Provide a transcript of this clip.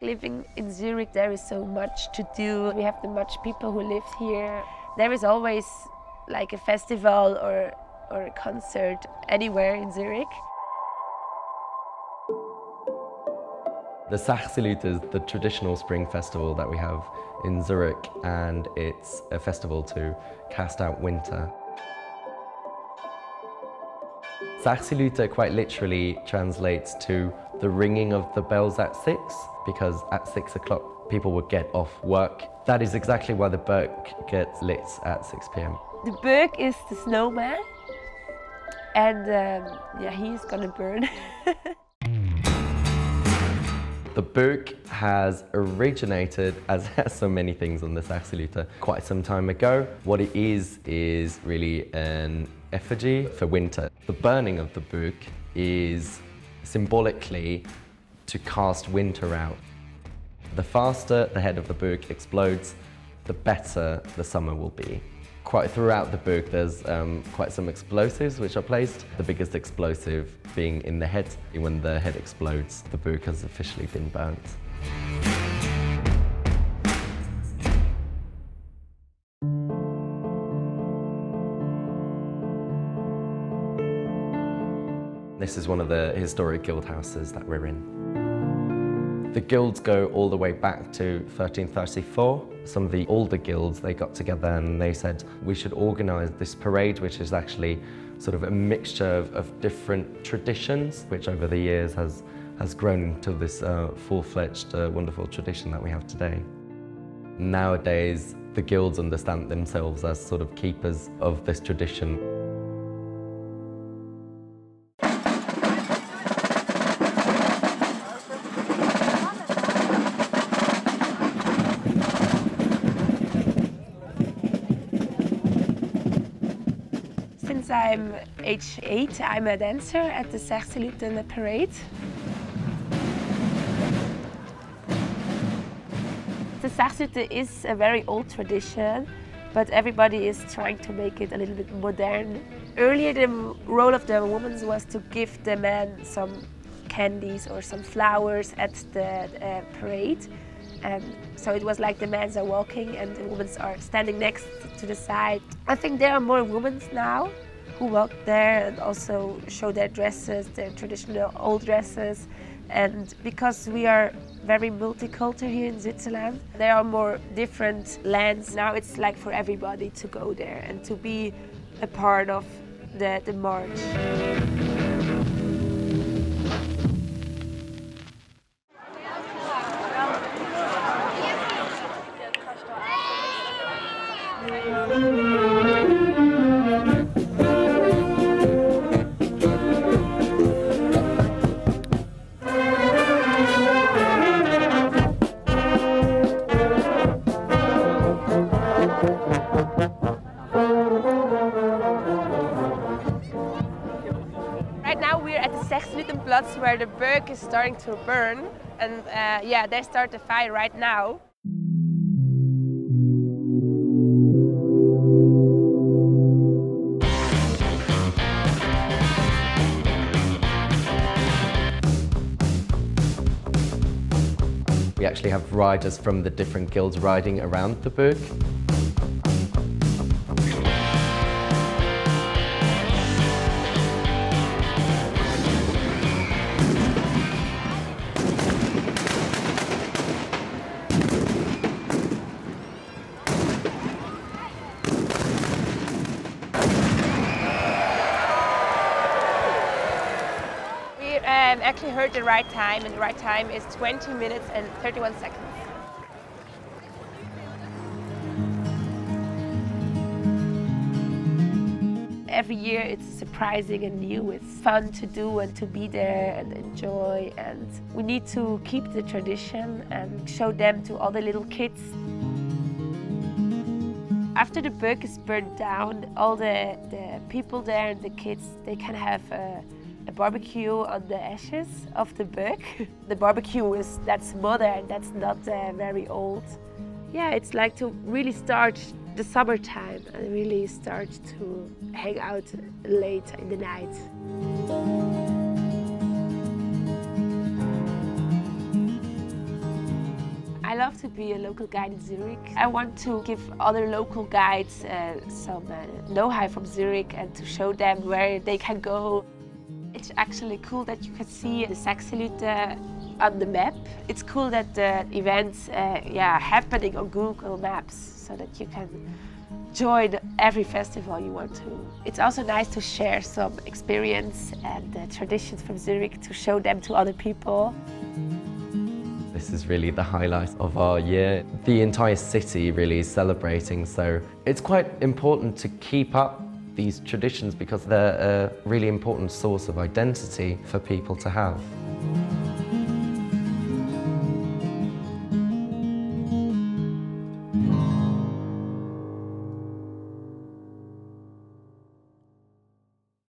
Living in Zurich, there is so much to do. We have the much people who live here. There is always like a festival or, or a concert anywhere in Zurich. The Sechseläuten is the traditional spring festival that we have in Zurich and it's a festival to cast out winter. Sechseläuten quite literally translates to the ringing of the bells at six, because at six o'clock people would get off work. That is exactly why the Böögg gets lit at 6 p.m. The Böögg is the snowman, and um, yeah, he's gonna burn. The Böögg has originated, as has so many things on the Sechseläuten, quite some time ago. What it is, is really an effigy for winter. The burning of the Böögg is symbolically to cast winter out. The faster the head of the Böögg explodes, the better the summer will be. Quite throughout the Böögg, there's um, quite some explosives which are placed. The biggest explosive being in the head. When the head explodes, the Böögg has officially been burnt. This is one of the historic guild houses that we're in. The guilds go all the way back to 1334. Some of the older guilds, they got together and they said, we should organise this parade, which is actually sort of a mixture of, of different traditions, which over the years has, has grown into this uh, full-fledged, uh, wonderful tradition that we have today. Nowadays, the guilds understand themselves as sort of keepers of this tradition. Since I'm age eight, I'm a dancer at the Sechseläuten parade. The Sechseläuten is a very old tradition, but everybody is trying to make it a little bit modern. Earlier, the role of the woman was to give the men some candies or some flowers at the uh, parade. And so it was like the men are walking and the women are standing next to the side. I think there are more women now who walk there and also show their dresses, their traditional old dresses. And because we are very multicultural here in Switzerland, there are more different lands. Now it's like for everybody to go there and to be a part of the, the march. Where the Böögg is starting to burn and uh, yeah, they start the fire right now. Actually have riders from the different guilds riding around the Böögg. Um, actually heard the right time and the right time is 20 minutes and 31 seconds. Every year it's surprising and new. It's fun to do and to be there and enjoy. And we need to keep the tradition and show them to all the little kids. After the Böögg is burned down, all the, the people there and the kids, they can have a, a barbecue on the ashes of the Böögg. the barbecue is, that's modern, that's not uh, very old. yeah, it's like to really start the summertime and really start to hang out late in the night. I love to be a local guide in Zurich. I want to give other local guides uh, some uh, know-how from Zurich and to show them where they can go. It's actually cool that you can see the Sechseläuten on the map. It's cool that the events uh, yeah, happening on Google Maps so that you can join every festival you want to. It's also nice to share some experience and uh, traditions from Zurich to show them to other people. This is really the highlight of our year. The entire city really is celebrating, so it's quite important to keep up these traditions because they're a really important source of identity for people to have.